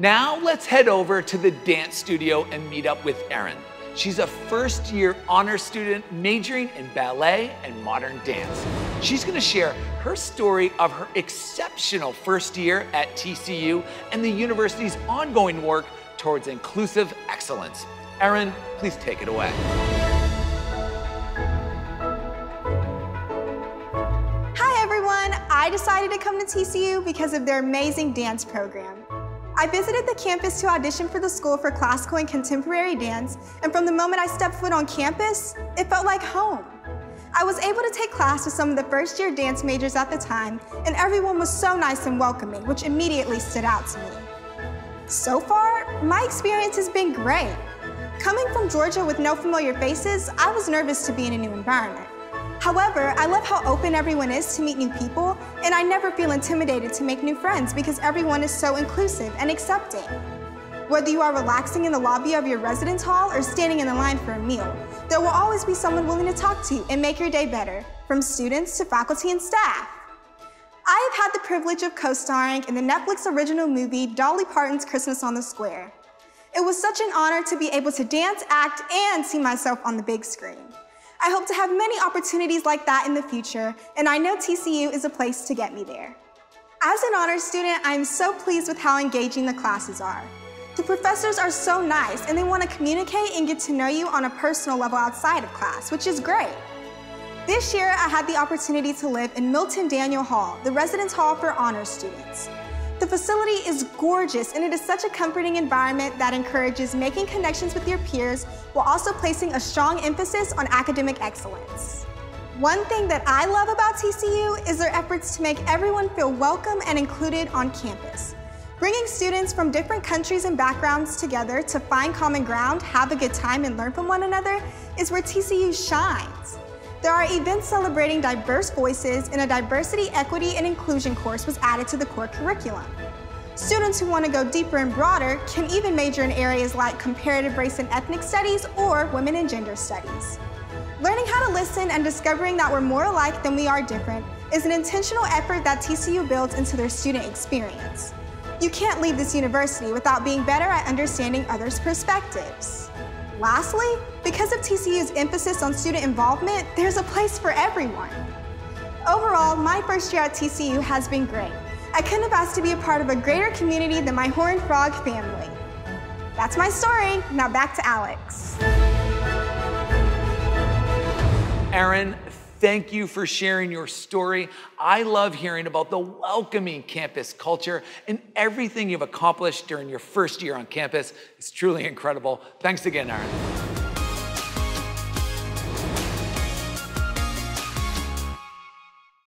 Now let's head over to the dance studio and meet up with Erin. She's a first year honor student majoring in ballet and modern dance. She's gonna share her story of her exceptional first year at TCU and the university's ongoing work towards inclusive excellence. Erin, please take it away. Hi everyone, I decided to come to TCU because of their amazing dance program. I visited the campus to audition for the school for classical and contemporary dance, and from the moment I stepped foot on campus, it felt like home. I was able to take class with some of the first year dance majors at the time, and everyone was so nice and welcoming, which immediately stood out to me. So far, my experience has been great. Coming from Georgia with no familiar faces, I was nervous to be in a new environment. However, I love how open everyone is to meet new people, and I never feel intimidated to make new friends because everyone is so inclusive and accepting. Whether you are relaxing in the lobby of your residence hall or standing in the line for a meal, there will always be someone willing to talk to you and make your day better, from students to faculty and staff. I have had the privilege of co-starring in the Netflix original movie Dolly Parton's Christmas on the Square. It was such an honor to be able to dance, act, and see myself on the big screen. I hope to have many opportunities like that in the future, and I know TCU is a place to get me there. As an honors student, I am so pleased with how engaging the classes are. The professors are so nice, and they want to communicate and get to know you on a personal level outside of class, which is great. This year, I had the opportunity to live in Milton Daniel Hall, the residence hall for honors students. The facility is gorgeous and it is such a comforting environment that encourages making connections with your peers while also placing a strong emphasis on academic excellence. One thing that I love about TCU is their efforts to make everyone feel welcome and included on campus. Bringing students from different countries and backgrounds together to find common ground, have a good time, and learn from one another is where TCU shines. There are events celebrating diverse voices and a diversity, equity, and inclusion course was added to the core curriculum. Students who want to go deeper and broader can even major in areas like comparative race and ethnic studies or women and gender studies. Learning how to listen and discovering that we're more alike than we are different is an intentional effort that TCU builds into their student experience. You can't leave this university without being better at understanding others' perspectives. Lastly, because of TCU's emphasis on student involvement, there's a place for everyone. Overall, my first year at TCU has been great. I couldn't have asked to be a part of a greater community than my Horned Frog family. That's my story. Now back to Alex. Erin, Thank you for sharing your story. I love hearing about the welcoming campus culture and everything you've accomplished during your first year on campus. It's truly incredible. Thanks again, Erin.